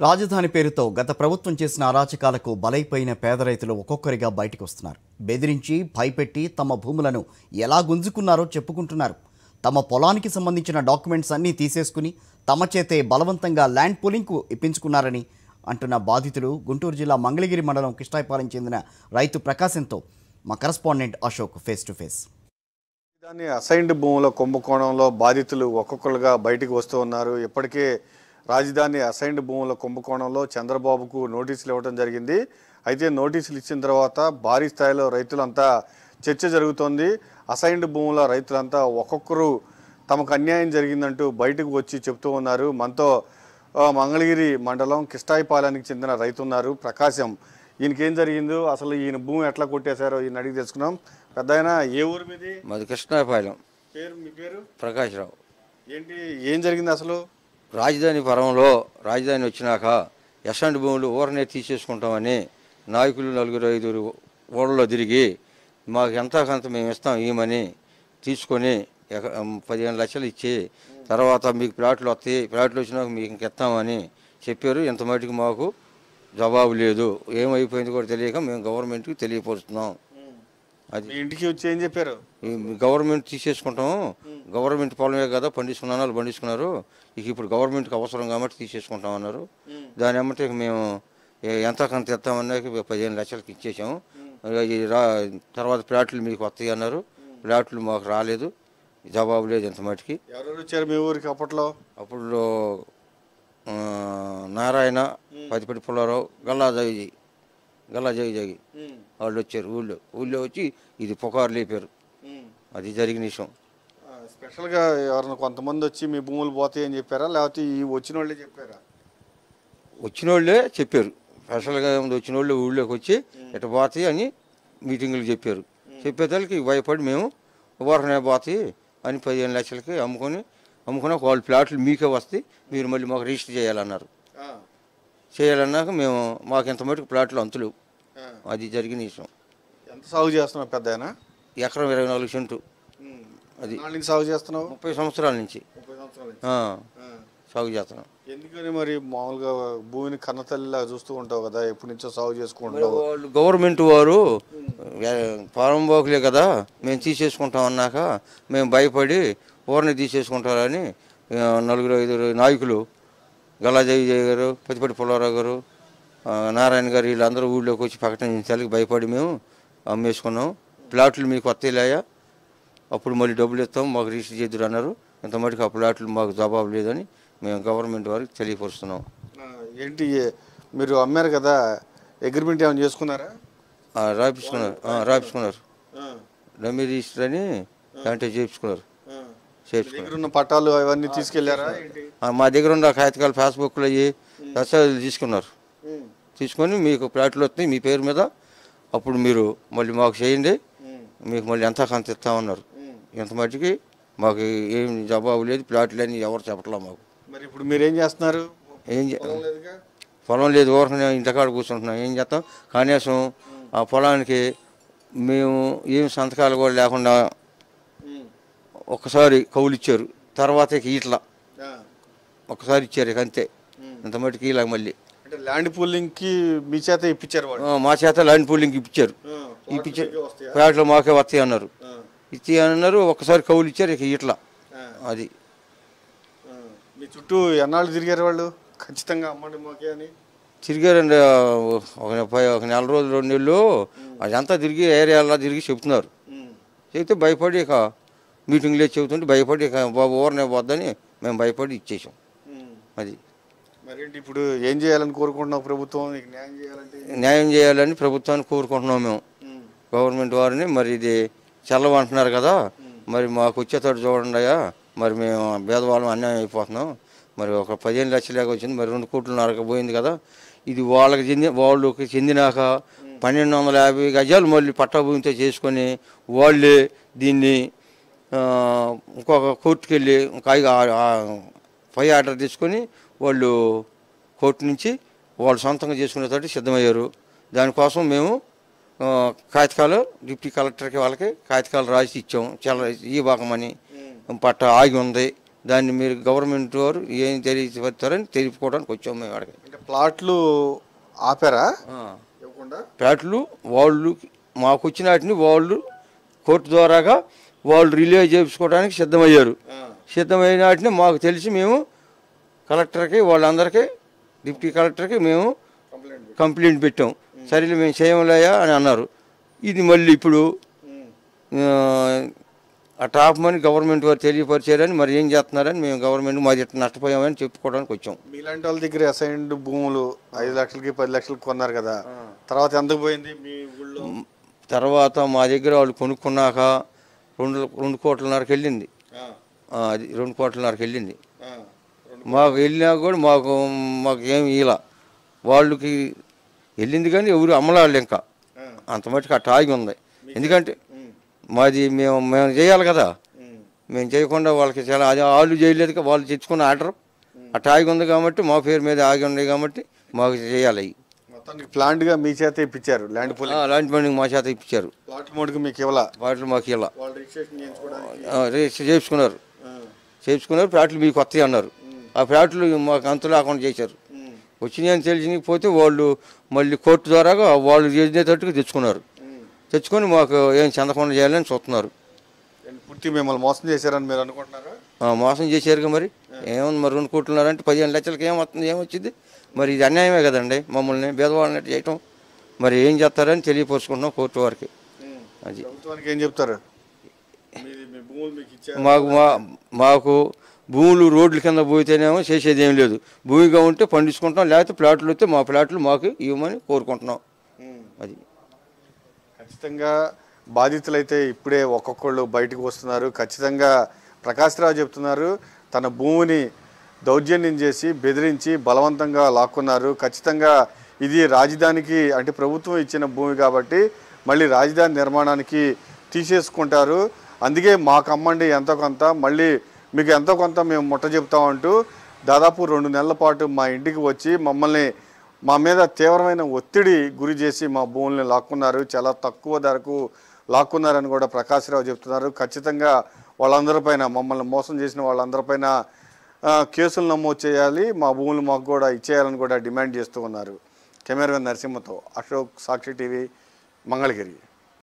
రాజధాని పేరుతో గత ప్రభుత్వం చేసిన అరాచకాలకు బలైపోయిన పేద రైతులు ఒక్కొక్కరిగా బయటకు వస్తున్నారు. బెదిరించి భయపెట్టి తమ భూములను ఎలా గుంజుకున్నారో చెప్పుకుంటున్నారు. తమ పొలానికి సంబంధించిన డాక్యుమెంట్స్ అన్నీ తీసేసుకుని తమ చేతే బలవంతంగా ల్యాండ్ పూలింగ్కు ఇప్పించుకున్నారని అంటున్న బాధితులు గుంటూరు జిల్లా మంగళగిరి మండలం కిష్టాయపాలెం చెందిన రైతు ప్రకాశంతో మా correspondent Ashok face to face. దాన్ని అసైన్డ్ భూముల కుంభకోణంలో బాధితులు ఒక్కొక్కరుగా బయటికి వస్తూ ఉన్నారు. ఇప్పటికే రాజధాని అసైన్డ్ భూముల కుంభకోణంలో చంద్రబాబుకు నోటీసులు ఇవ్వడం జరిగింది. అయితే నోటీసులు ఇచ్చిన తర్వాత భారీ స్థాయిలో రైతులంతా చర్చ జరుగుతోంది. అసైన్డ్ భూముల రైతులంతా ఒక్కొక్కరు తమకు అన్యాయం జరిగిందంటూ బయటకు వచ్చి చెప్తూ ఉన్నారు. మనతో మంగళగిరి మండలం కిష్టాయిపాలెనికి చెందిన రైతు ఉన్నారు ప్రకాశం. ఈయనకేం జరిగిందో అసలు ఈయన భూమి ఎట్లా కొట్టేశారో ఈయన అడిగి తెలుసుకున్నాం. పెద్ద ఏ ఊరు మీది? మాది కృష్ణాపాలెం. పేరు మీ పేరు? ప్రకాశ్రావు. ఏంటి ఏం జరిగింది అసలు? రాజధాని పరంలో రాజధాని వచ్చినాక ఎసంటి భూములు ఊరనే తీసేసుకుంటామని నాయకులు నలుగురు ఐదుగురు ఓడల్లో తిరిగి మాకు ఎంత కొంత మేము ఇస్తాం ఇవ్వమని తీసుకొని ఎక- పదిహేను లక్షలు ఇచ్చి తర్వాత మీకు ప్లాట్లు వస్తాయి ప్లాట్లు వచ్చినాక మీకు ఇంక ఇస్తామని చెప్పారు. ఇంత మటుకు మాకు జవాబు లేదు. ఏమైపోయింది కూడా తెలియక మేము గవర్నమెంట్కి తెలియపరుస్తున్నాం. అది. ఇంటికి వచ్చి ఏం చెప్పారు? గవర్నమెంట్ తీసేసుకుంటాం. గవర్నమెంట్ పొలమే కదా పండించుకున్న వాళ్ళు పండించుకున్నారు ఇక ఇప్పుడు గవర్నమెంట్కి అవసరం కాబట్టి తీసేసుకుంటాం అన్నారు. దాని ఇక మేము ఎంత కొంత తెస్తామన్నాక పదిహేను లక్షలకి ఇచ్చేసాము రా తర్వాత ప్లాట్లు మీకు వస్తాయి అన్నారు. ప్లాట్లు మాకు రాలేదు. జవాబు లేదు ఇంత మటుకి. ఎవరెవరు వచ్చారు మీ ఊరికి అప్పట్లో? అప్పుడు నారాయణ పతిపటి పుల్లారావు గల్లా గల్లా జగి జగి. వాళ్ళు వచ్చారు ఊళ్ళో. ఊళ్ళో వచ్చి ఇది పుకారు లేపారు. అది జరిగిన విషయం. స్పెషల్గా ఎవరైనా కొంతమంది వచ్చి మీ భూములు పోతాయి అని చెప్పారా? లేకపోతే ఈ వచ్చిన వాళ్ళే చెప్పారా? వచ్చిన వాళ్ళే చెప్పారు. స్పెషల్గా ముందు వచ్చిన వాళ్ళు ఊళ్ళోకి వచ్చి ఇట్లా పోతాయి అని మీటింగులు చెప్పారు. చెప్పేదానికి భయపడి మేము ఊరనే పోతాయి అని పదిహేను లక్షలకి అమ్ముకొని అమ్ముకున్నాక వాళ్ళు ప్లాట్లు మీకే వస్తాయి. మీరు మళ్ళీ మాకు రిజిస్టర్ చేయాలన్నారు. చేయాలన్నాక మేము మాకు ఇంత మటుకు ప్లాట్లు అంతులు. అది జరిగిన విషయం. ఎంత సాగు చేస్తున్నావు పెద్ద ఎకరం ఇరవై నాలుగు సెంటు. అది. సాగు చేస్తున్నావు? ముప్పై సంవత్సరాల నుంచి. సాగు చేస్తున్నాం. ఎందుకని మరి మామూలుగా భూమిని కన్నతల్లిలా చూస్తూ ఉంటావు కదా? ఎప్పటి నుంచో సాగు చేసుకుంటావు వాళ్ళు గవర్నమెంట్ వారు పారంబోకులే కదా? మేము తీసేసుకుంటాం అన్నాక మేము భయపడి ఊరిని తీసేసుకుంటారని నలుగురు ఐదుగురు నాయకులు గల్లాజయ్ గారు పతిపటి పుల్లారావు గారు నారాయణ గారు వీళ్ళందరూ ఊళ్ళోకి వచ్చి ప్రకటించాలి భయపడి మేము అమ్మేసుకున్నాం. ప్లాట్లు మీకు వస్తాయిలాయా అప్పుడు మళ్ళీ డబ్బులు ఇస్తాం మాకు రిజిస్టర్ చేద్దరు అన్నారు. ఇంత మటుకు ఆ ప్లాట్లు మాకు జవాబు లేదని మేము గవర్నమెంట్ వారికి తెలియపరుస్తున్నాం. ఏంటి మీరు అమ్మారు కదా అగ్రిమెంట్ ఏమైనా చేసుకున్నారా? రాయించుకున్నారు రాయించుకున్నారు డమ్మీ రిజిస్టర్ అని దాంట్లో చేయించుకున్నారు. ఉన్న పట్టాలు అవన్నీ తీసుకెళ్ళారా? మా దగ్గర ఉన్న కాగితాలు ఫేస్బుక్లో అయ్యి దస్తావేజులు తీసుకున్నారు. తీసుకొని మీకు ప్లాట్లు వస్తాయి మీ పేరు మీద. అప్పుడు మీరు మళ్ళీ మాకు చేయండి మీకు మళ్ళీ ఎంత కొంత ఇస్తామన్నారు ఎంత మట్టికి మాకు ఏం జవాబు లేదు ప్లాట్లు అని ఎవరు చెప్పట్లా మాకు. మరి ఇప్పుడు మీరు ఏం చేస్తున్నారు? ఏం చే- పొలం లేదు ఊరకనే ఇంతకాడ కూర్చుంటున్నాం. ఏం చేస్తాం? కనీసం ఆ పొలానికి మేము ఏం సంతకాలు కూడా లేకుండా. ఒక్కసారి కౌలు ఇచ్చారు తర్వాత ఇక ఇట్లా. ఆ. ఒక్కసారి ఇచ్చారు ఇక అంతే. ఇంత మటుకి ఇలా మళ్ళీ. అంటే ల్యాండ్ పూలింగ్కి మీ చేత ఇప్పించారు మా చేత ల్యాండ్ పూలింగ్ ఇప్పించారు. ఇప్పించారు? ప్లాట్లు మాకే వస్తాయి? అన్నారు. ఇచ్చి అన్నారు ఒక్కసారి కౌలు ఇచ్చారు ఇక ఇట్లా. అది. మీ చుట్టూ ఎన్నాళ్ళు తిరిగారు వాళ్ళు? ఖచ్చితంగా అమ్మండి మాకే అని. తిరిగారండి ఒక ఒక నెల రోజులు రెండు నెలలు. అదంతా తిరిగి ఏరియాలో తిరిగి చెప్తున్నారు. చెప్తే భయపడి ఇక మీటింగ్లో చెబుతుంటే భయపడి బాబు ఊరనే పోద్దని మేము భయపడి ఇచ్చేసాం. అది. మరేంటి ఇప్పుడు ఏం చేయాలని కోరుకుంటున్నావు ప్రభుత్వం? న్యాయం చేయాలంటే న్యాయం చేయాలని ప్రభుత్వాన్ని కోరుకుంటున్నాం మేము. గవర్నమెంట్ వారిని మరి ఇది చల్లవంటున్నారు కదా మరి మాకు వచ్చేటట్టు చూడండి అయ్యా మరి మేము భేదవాళ్ళం అన్యాయం అయిపోతున్నాం. మరి ఒక పదిహేను లక్షలేక వచ్చింది మరి రెండు కోట్లున్నరకు పోయింది కదా. ఇది వాళ్ళకి చెంది వాళ్ళకి చెందినాక పన్నెండు వందల యాభై గజాలు మళ్ళీ పట్టా భూమితో చేసుకొని వాళ్ళే దీన్ని ఇంకొక కోర్టుకి వెళ్ళి ఇంకా పై ఆర్డర్ తీసుకొని వాళ్ళు కోర్టు నుంచి వాళ్ళు సొంతంగా చేసుకునేటట్టు సిద్ధమయ్యారు. దానికోసం మేము ఆ, కాగితాలు డిప్యూటీ కలెక్టర్కి వాళ్ళకి కాగితాలు రాసి ఇచ్చాం. చాలా ఈ భాగమని పట్ట ఆగి ఉంది. దాన్ని మీరు గవర్నమెంట్ వారు ఏం తెలియపరుస్తారని తెలుపుకోవడానికి వచ్చాము మేము అక్కడికి. ప్లాట్లు ఆపారా? ప్లాట్లు వాళ్ళు మాకు వచ్చిన వాటిని వాళ్ళు కోర్టు ద్వారాగా వాళ్ళు రిలే చేయించుకోవడానికి సిద్ధమయ్యారు. సిద్ధమైన వాటిని మాకు తెలిసి మేము కలెక్టర్కి వాళ్ళందరికీ డిప్యూటీ కలెక్టర్కి మేము కంప్లైంట్ పెట్టాం. సరేలే మేము చేయలేయా అని అన్నారు. ఇది మళ్ళీ ఇప్పుడు ఆ, టాప్ మనీ గవర్నమెంట్ వారు తెలియపరిచారని మరి ఏం చేస్తున్నారని మేము గవర్నమెంట్ మాది ఇట్లా నష్టపోయామని చెప్పుకోవడానికి వచ్చాం. మీలాంటి వాళ్ళ దగ్గర అసైన్డ్ భూములు ఐదు లక్షలకి పది లక్షలకి కొన్నారు కదా. తర్వాత ఎంతకు పోయింది మీ ఊళ్ళో? తర్వాత మా దగ్గర వాళ్ళు కొనుక్కున్నాక రెండు రెండు కోట్లన్నరకు వెళ్ళింది. ఆ, ఆ, అది రెండు కోట్లన్నరకు వెళ్ళింది. ఆ, మాకు వెళ్ళినా కూడా మాకు మాకు ఏమి ఇలా. వాళ్ళకి వెళ్ళింది కానీ ఎవరు అమ్మలాళ్ళు ఇంకా. ఆ, అంత మటుకు అట్ట ఆగి ఉంది. ఎందుకంటే మాది మేము మేము చేయాలి కదా. మేము చేయకుండా వాళ్ళకి చాలా అది వాళ్ళు చేయలేదు వాళ్ళు తెచ్చుకున్న ఆర్డర్. అట్ట ఆగి ఉంది కాబట్టి మా పేరు మీద ఆగి ఉన్నాయి కాబట్టి మాకు చేయాలి. అవి మొత్తానికి ప్లాంట్గా మీ చేత ఇప్పించారు ల్యాండ్ పూల్ అలాంటి పని మా చేత ఇప్పించారు. ప్లాట్ మోడ్కి మీకు ఇవ్వాల? వాటిలో మాకు వాళ్ళు రిజిస్ట్రేషన్ ఆ, చేసుకున్నారు ప్లాట్లు మీకు వస్తాయి అన్నారు. ఆ ప్లాట్లు మాకు అంత లేకుండా చేశారు. ఉమ్, వచ్చినాయి అని తెలియకపోతే వాళ్ళు మళ్ళీ కోర్టు ద్వారాగా వాళ్ళు చేసేటట్టుగా తెచ్చుకున్నారు. తెచ్చుకొని మాకు ఏం చెందకుండా చేయాలని చూస్తున్నారు. పూర్తి మిమ్మల్ని మోసం చేశారని మీరు అనుకుంటున్నారా? మోసం చేశారుగా మరి? ఏముంది మరి రెండు కోట్లున్నారంటే పదిహేను లక్షలకి ఏం వస్తుంది? ఏమొచ్చింది మరి ఇది అన్యాయమే కదండి. మమ్మల్ని భేదవాళ్ళని చేయటం. మరి ఏం చేస్తారని తెలియపరుచుకుంటున్నాం కోర్టు వారికి. అది. ఏం చెప్తారు? మీకు మాకు మా మాకు భూములు రోడ్ల కింద పోతేనేమో చేసేది ఏం లేదు. భూమిగా ఉంటే పండించుకుంటాం లేకపోతే ప్లాట్లు వస్తే మా ప్లాట్లు మాకు ఇవ్వమని కోరుకుంటున్నాం. అది. ఖచ్చితంగా బాధితులైతే ఇప్పుడే ఒక్కొక్కళ్ళు బయటకు వస్తున్నారు. ఖచ్చితంగా ప్రకాశ్రావు చెప్తున్నారు తన భూమిని దౌర్జన్యం చేసి బెదిరించి బలవంతంగా లాక్కున్నారు. ఖచ్చితంగా ఇది రాజధానికి అంటే ప్రభుత్వం ఇచ్చిన భూమి కాబట్టి మళ్ళీ రాజధాని నిర్మాణానికి తీసేసుకుంటారు. అందుకే మాకు అమ్మండి ఎంతో కొంత మళ్ళీ మీకు ఎంతో కొంత మేము ముట్ట చెప్తామంటూ దాదాపు రెండు నెలల పాటు మా ఇంటికి వచ్చి మమ్మల్ని మా మీద తీవ్రమైన ఒత్తిడి గురి చేసి మా భూముల్ని లాక్కున్నారు. చాలా తక్కువ ధరకు లాక్కున్నారని కూడా ప్రకాశ్రావు చెప్తున్నారు. ఖచ్చితంగా వాళ్ళందరిపైన మమ్మల్ని మోసం చేసిన వాళ్ళందరిపైన కేసులు నమోదు చేయాలి. మా భూములు మాకు కూడా ఇచ్చేయాలని కూడా డిమాండ్ చేస్తూ ఉన్నారు. కెమెరామెన్ నరసింహతో అశోక్ సాక్షి టీవీ మంగళగిరి.